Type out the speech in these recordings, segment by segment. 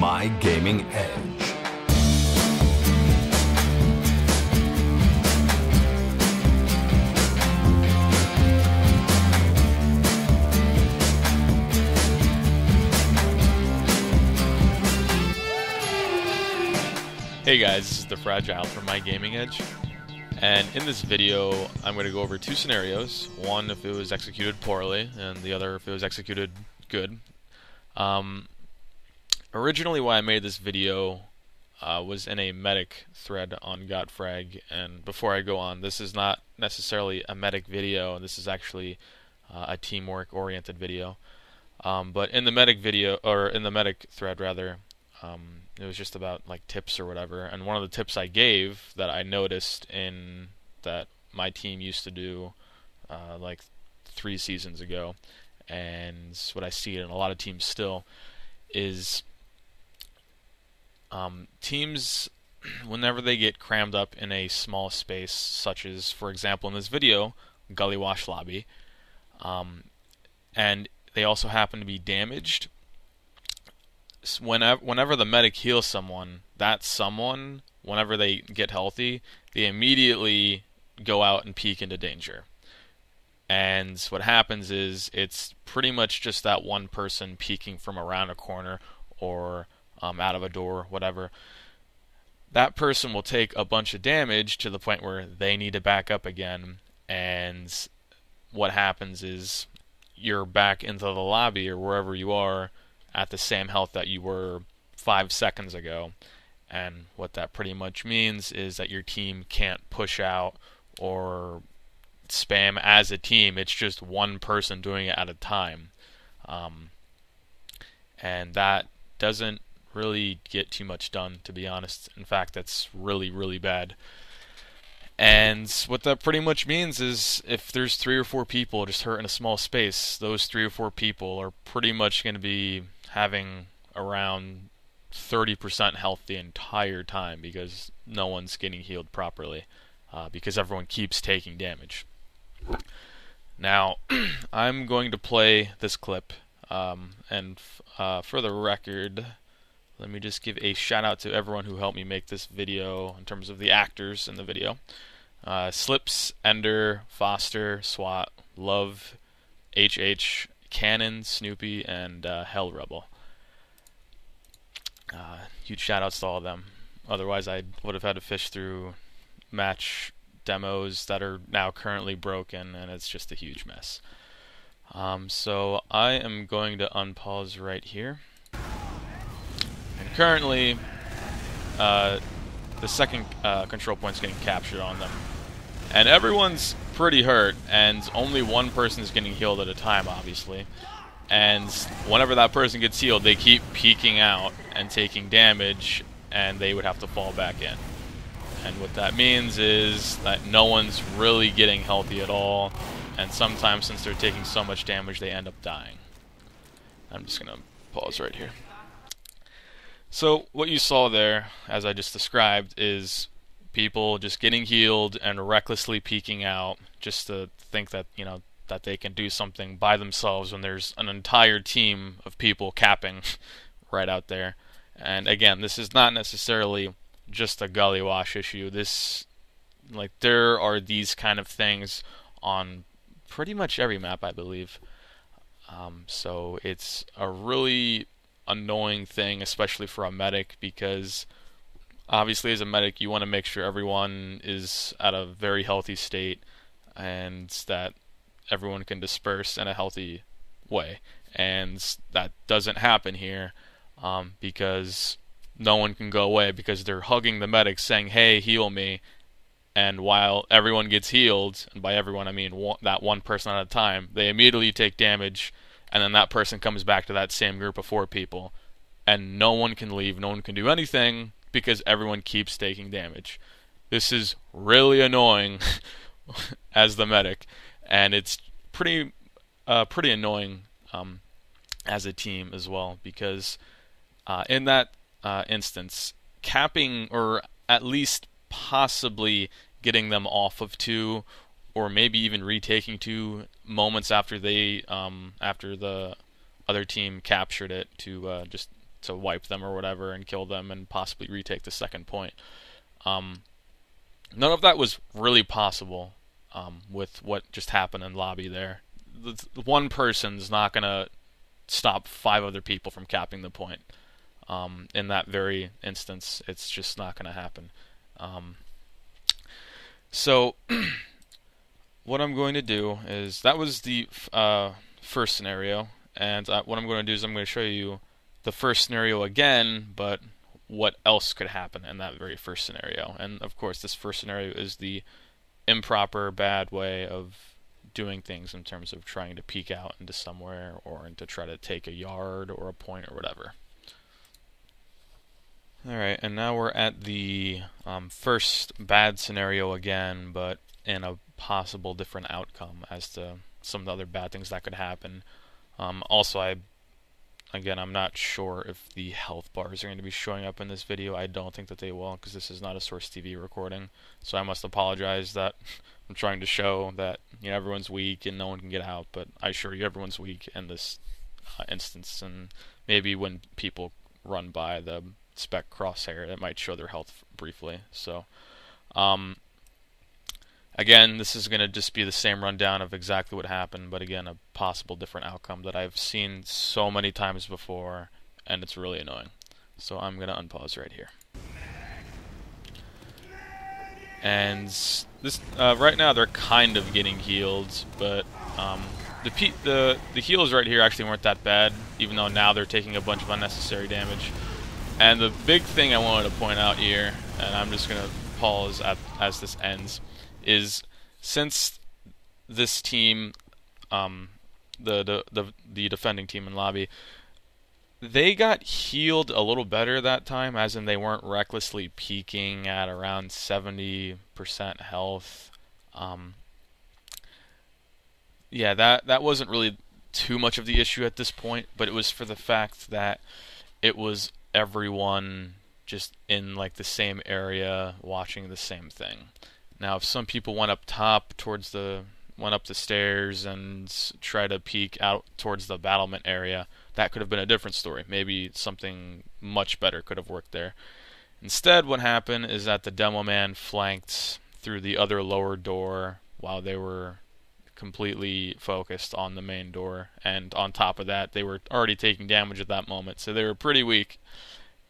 My Gaming Edge. Hey guys, this is the Fragile from My Gaming Edge, and in this video I'm going to go over two scenarios. One if it was executed poorly, and the other if it was executed good. Um, originally why I made this video uh, was in a medic thread on GotFrag, and before I go on, this is not necessarily a medic video, and this is actually uh, a teamwork oriented video. Um, but in the medic video, or in the medic thread rather, um, it was just about like tips or whatever. And one of the tips I gave that I noticed in that my team used to do uh, like three seasons ago, and what I see in a lot of teams still is um, teams whenever they get crammed up in a small space, such as for example in this video, Gully Wash Lobby, um, and they also happen to be damaged whenever whenever the medic heals someone, that someone, whenever they get healthy, they immediately go out and peek into danger. And what happens is it's pretty much just that one person peeking from around a corner or um, out of a door, whatever. That person will take a bunch of damage to the point where they need to back up again. And what happens is you're back into the lobby or wherever you are at the same health that you were five seconds ago. And what that pretty much means is that your team can't push out or spam as a team. It's just one person doing it at a time. Um, and that doesn't really get too much done, to be honest. In fact, that's really, really bad. And what that pretty much means is if there's three or four people just hurt in a small space, those three or four people are pretty much going to be having around 30% health the entire time because no one's getting healed properly uh, because everyone keeps taking damage. Now, I'm going to play this clip, um, and uh, for the record, let me just give a shout out to everyone who helped me make this video in terms of the actors in the video. Uh, Slips, Ender, Foster, SWAT, Love, HH, Cannon, Snoopy, and uh, Hell Rebel. Uh, huge shout outs to all of them. Otherwise, I would have had to fish through match demos that are now currently broken, and it's just a huge mess. Um, so I am going to unpause right here. Currently, uh, the second uh, control point is getting captured on them. And everyone's pretty hurt, and only one person is getting healed at a time, obviously. And whenever that person gets healed, they keep peeking out and taking damage, and they would have to fall back in. And what that means is that no one's really getting healthy at all, and sometimes since they're taking so much damage, they end up dying. I'm just going to pause right here. So what you saw there, as I just described, is people just getting healed and recklessly peeking out just to think that you know that they can do something by themselves when there's an entire team of people capping right out there. And again, this is not necessarily just a gully wash issue. This like there are these kind of things on pretty much every map, I believe. Um, so it's a really annoying thing, especially for a medic, because obviously as a medic you want to make sure everyone is at a very healthy state and that everyone can disperse in a healthy way. And that doesn't happen here um, because no one can go away because they're hugging the medic saying hey heal me. And while everyone gets healed and by everyone i mean one, that one person at a time they immediately take damage and then that person comes back to that same group of four people and no one can leave no one can do anything because everyone keeps taking damage. This is really annoying as the medic, and it's pretty uh, pretty annoying um, as a team as well because uh, in that uh, instance, capping or at least possibly getting them off of two, or maybe even retaking two moments after they um, after the other team captured it to uh, just to wipe them or whatever and kill them and possibly retake the second point. Um, none of that was really possible um, with what just happened in lobby there. The, the one person's not gonna stop five other people from capping the point. Um, in that very instance, it's just not going to happen. Um, so, what I'm going to do is that was the uh, first scenario, and uh, what I'm going to do is I'm going to show you the first scenario again, but what else could happen in that very first scenario. And of course, this first scenario is the improper, bad way of doing things in terms of trying to peek out into somewhere or to try to take a yard or a point or whatever. Alright, and now we're at the um, first bad scenario again, but in a possible different outcome as to some of the other bad things that could happen. Um, also, I again, I'm not sure if the health bars are going to be showing up in this video. I don't think that they will because this is not a Source TV recording. So I must apologize that I'm trying to show that you know everyone's weak and no one can get out. But I assure you, everyone's weak in this uh, instance. And maybe when people run by the spec crosshair, it might show their health briefly. So. Um, Again, this is going to just be the same rundown of exactly what happened, but again, a possible different outcome that I've seen so many times before, and it's really annoying. So I'm going to unpause right here. And this uh, right now they're kind of getting healed, but um, the the the heals right here actually weren't that bad, even though now they're taking a bunch of unnecessary damage. And the big thing I wanted to point out here, and I'm just going to pause at, as this ends, is since this team, um, the, the the the defending team in lobby, they got healed a little better that time, as in they weren't recklessly peeking at around 70% health. Um, yeah, that that wasn't really too much of the issue at this point, but it was for the fact that it was everyone just in like the same area watching the same thing. Now, if some people went up top towards the went up the stairs and try to peek out towards the battlement area, that could have been a different story. Maybe something much better could have worked there. Instead, what happened is that the demo man flanked through the other lower door while they were completely focused on the main door. And on top of that, they were already taking damage at that moment, so they were pretty weak.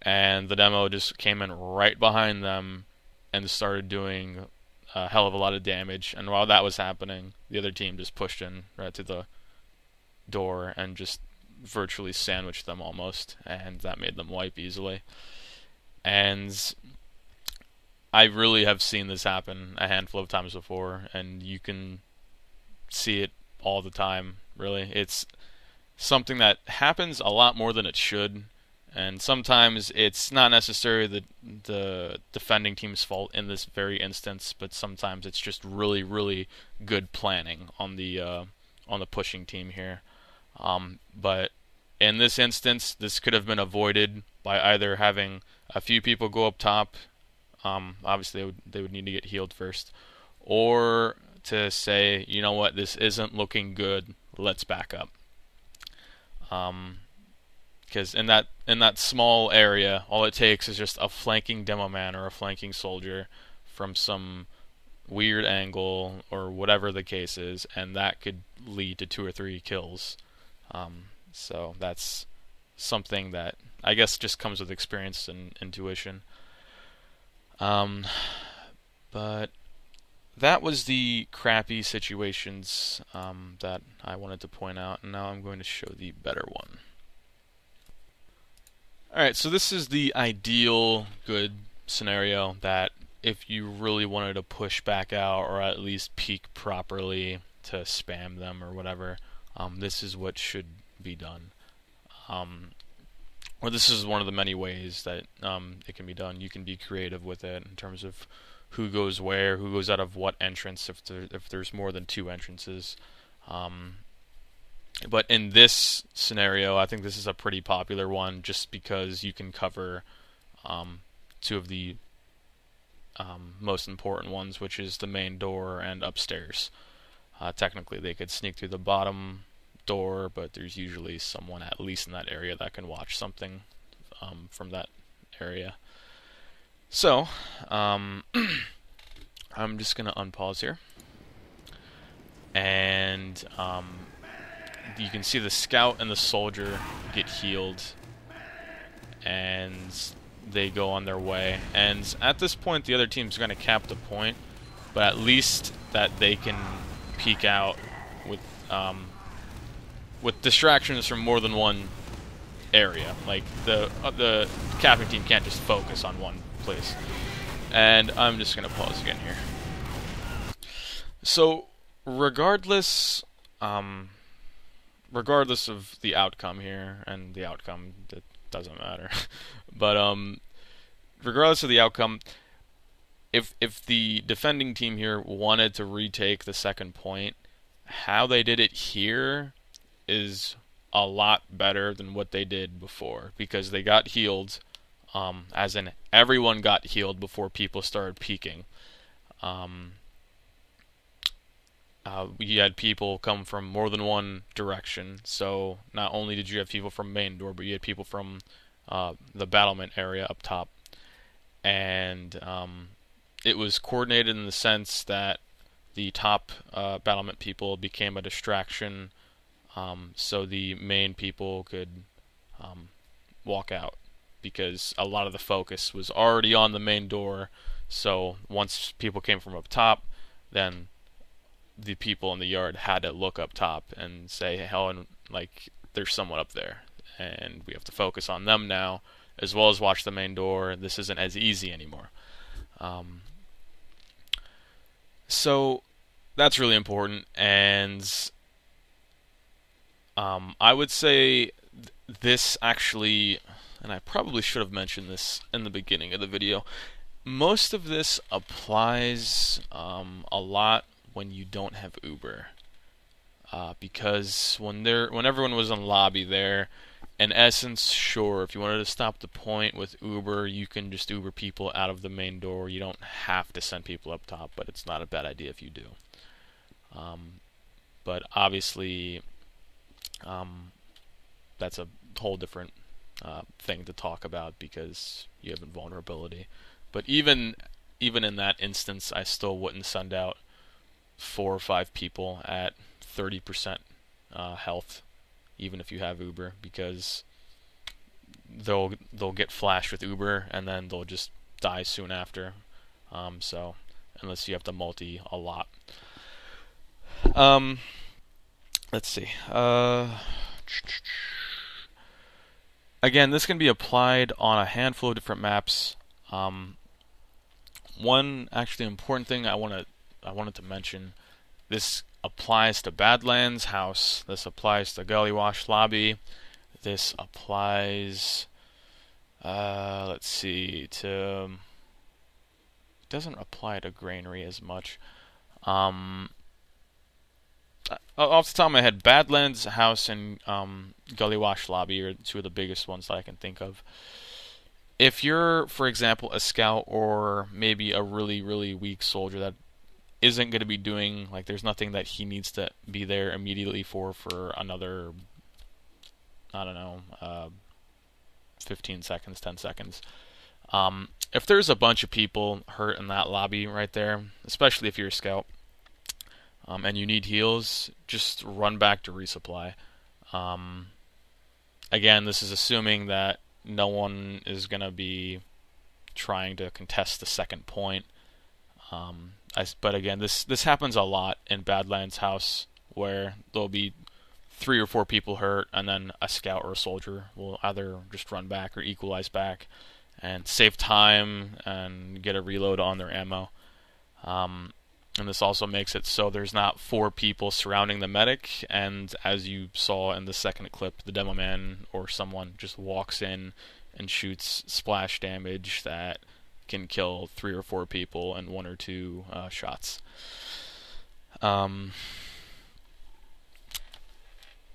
And the demo just came in right behind them and started doing a hell of a lot of damage. And while that was happening, the other team just pushed in right to the door and just virtually sandwiched them almost, and that made them wipe easily. And I really have seen this happen a handful of times before, and you can see it all the time, really. It's something that happens a lot more than it should and sometimes it's not necessarily the the defending team's fault in this very instance, but sometimes it's just really really good planning on the uh, on the pushing team here. Um, but in this instance, this could have been avoided by either having a few people go up top. Um, obviously, they would they would need to get healed first, or to say, you know what, this isn't looking good. Let's back up. Um, because in that in that small area, all it takes is just a flanking demo man or a flanking soldier from some weird angle or whatever the case is, and that could lead to two or three kills. Um, so that's something that I guess just comes with experience and intuition. Um, but that was the crappy situations um, that I wanted to point out, and now I'm going to show the better one. Alright, so this is the ideal good scenario that if you really wanted to push back out or at least peek properly to spam them or whatever, um, this is what should be done. Um, or this is one of the many ways that um, it can be done. You can be creative with it in terms of who goes where, who goes out of what entrance if there, if there's more than two entrances. Um, but in this scenario, I think this is a pretty popular one just because you can cover um, two of the um, most important ones, which is the main door and upstairs. Uh, technically, they could sneak through the bottom door, but there's usually someone at least in that area that can watch something um, from that area. So, um, I'm just gonna unpause here, and um, you can see the scout and the soldier get healed, and they go on their way. And at this point, the other team's gonna cap the point, but at least that they can peek out with um, with distractions from more than one area. Like the uh, the capping team can't just focus on one place. And I'm just gonna pause again here. So, regardless, um, regardless of the outcome here, and the outcome it doesn't matter, but um, regardless of the outcome, if if the defending team here wanted to retake the second point, how they did it here is a lot better than what they did before because they got healed, um, as in everyone got healed before people started peeking. Um, uh, you had people come from more than one direction, so not only did you have people from main door, but you had people from uh, the battlement area up top, and um, it was coordinated in the sense that the top uh, battlement people became a distraction um, so the main people could um, walk out because a lot of the focus was already on the main door. So once people came from up top, then the people in the yard had to look up top and say, "Helen, like there's someone up there, and we have to focus on them now, as well as watch the main door. This isn't as easy anymore." Um, so that's really important, and um, I would say th- this actually, and I probably should have mentioned this in the beginning of the video. Most of this applies um, a lot when you don't have Uber, uh, because when there, when everyone was in lobby there, in essence, sure, if you wanted to stop the point with Uber, you can just Uber people out of the main door. You don't have to send people up top, but it's not a bad idea if you do. Um, but obviously, um, that's a whole different uh, thing to talk about because you have invulnerability. But even even in that instance, I still wouldn't send out four or five people at 30% uh, health, even if you have Uber, because they'll they'll get flashed with Uber and then they'll just die soon after. Um, so unless you have to multi a lot. Um, let's see. Uh, again, this can be applied on a handful of different maps. Um, one actually important thing I want to I wanted to mention. This applies to Badlands House. This applies to Gully Wash Lobby. This applies. Uh, let's see. To um, doesn't apply to Granary as much. Um, uh, off the top of my head, Badlands House and um, Gully Wash Lobby are two of the biggest ones that I can think of. If you're, for example, a scout or maybe a really, really weak soldier that isn't going to be doing, like, there's nothing that he needs to be there immediately for for another, I don't know, uh, 15 seconds, 10 seconds. Um, if there's a bunch of people hurt in that lobby right there, especially if you're a scout, um, and you need heals, just run back to resupply. Um, again, this is assuming that no one is going to be trying to contest the second point. Um, I, but again, this this happens a lot in Badlands House, where there'll be three or four people hurt, and then a scout or a soldier will either just run back or equalize back, and save time and get a reload on their ammo. Um, and this also makes it so there's not four people surrounding the medic, and as you saw in the second clip, the demo man or someone just walks in and shoots splash damage that can kill three or four people in one or two uh, shots. Um,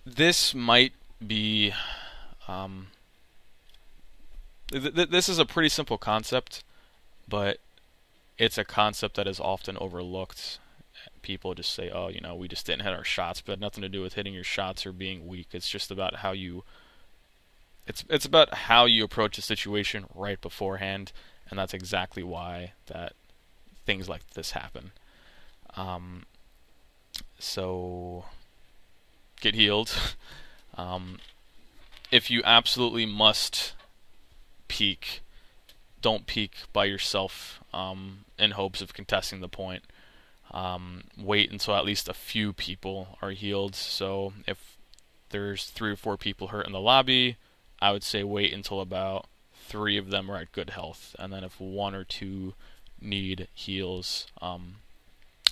this might be. Um, th- th- this is a pretty simple concept, but it's a concept that is often overlooked. People just say, "Oh, you know, we just didn't hit our shots," but nothing to do with hitting your shots or being weak. It's just about how you it's it's about how you approach a situation right beforehand, and that's exactly why that things like this happen. Um, so get healed. um, if you absolutely must peek, don't peek by yourself um, in hopes of contesting the point. Um, wait until at least a few people are healed. So if there's three or four people hurt in the lobby, I would say wait until about three of them are at good health, and then if one or two need heals, um,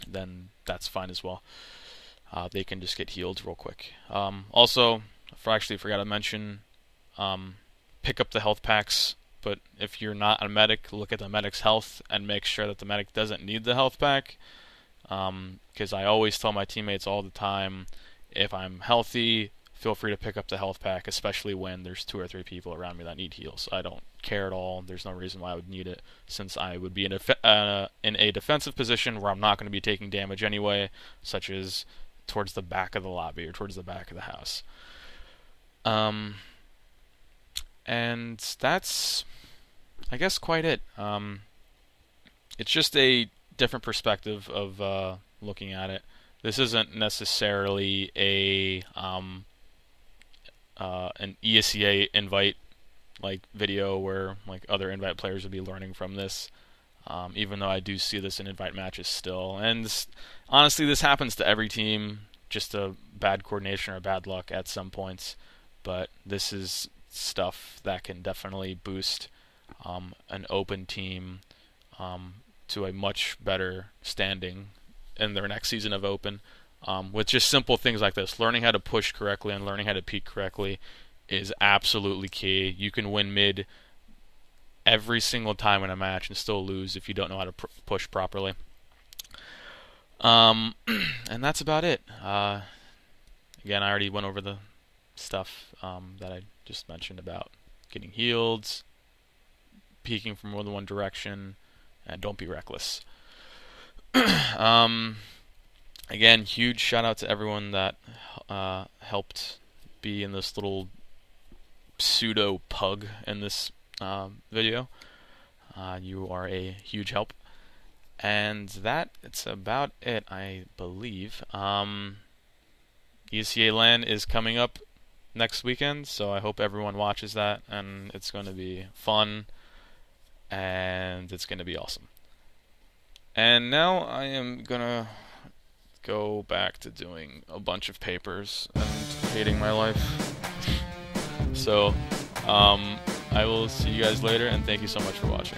then that's fine as well. Uh, they can just get healed real quick. Um, also, I actually forgot to mention, um, pick up the health packs. But if you're not a medic, look at the medic's health and make sure that the medic doesn't need the health pack. Because um, I always tell my teammates all the time, if I'm healthy, feel free to pick up the health pack, especially when there's two or three people around me that need heals. I don't care at all. There's no reason why I would need it, since I would be in a, uh, in a defensive position where I'm not going to be taking damage anyway, such as towards the back of the lobby or towards the back of the house. Um, and that's, I guess, quite it. Um, it's just a different perspective of uh, looking at it. This isn't necessarily a um, uh, an ESEA invite like video where like other invite players would be learning from this. Um, even though I do see this in invite matches still, and this, honestly, this happens to every team. Just a bad coordination or bad luck at some points, but this is stuff that can definitely boost um, an open team um, to a much better standing in their next season of open. Um, with just simple things like this, learning how to push correctly and learning how to peek correctly is absolutely key. You can win mid every single time in a match and still lose if you don't know how to pr- push properly. Um, and that's about it. Uh, again, I already went over the stuff um, that I just mentioned about getting healed, peeking from more than one direction, and don't be reckless. um, again, huge shout out to everyone that uh, helped be in this little pseudo pug in this uh, video. Uh, you are a huge help. And that it's about it, I believe. Um, ESEA LAN is coming up next weekend, so I hope everyone watches that, and it's going to be fun, and it's going to be awesome. And now I am going to go back to doing a bunch of papers and hating my life. So, um, I will see you guys later, and thank you so much for watching.